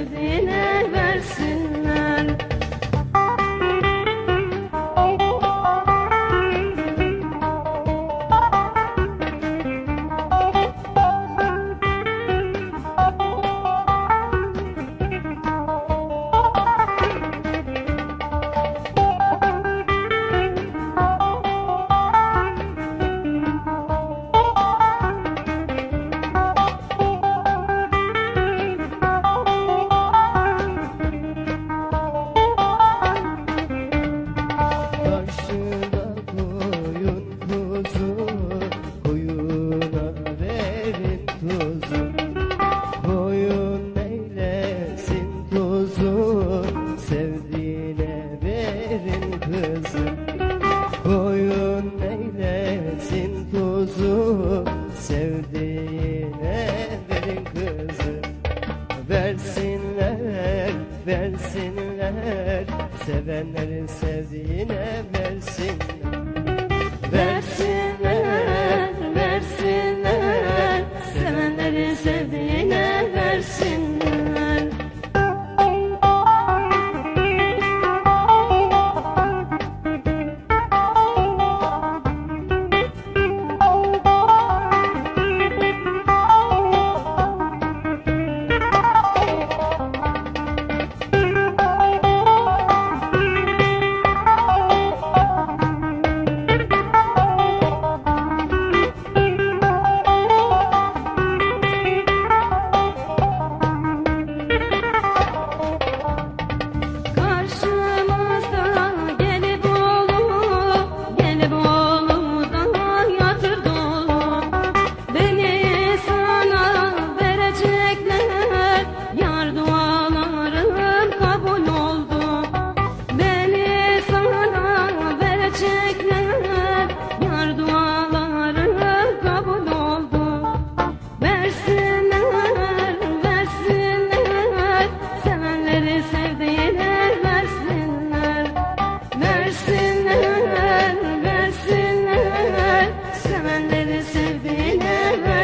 sevdiğine versin. sensin kuzu Sevdiğine verin kızı. Versinler, versinler Sevenlerin sevdiğine versinler. sever sevene ver.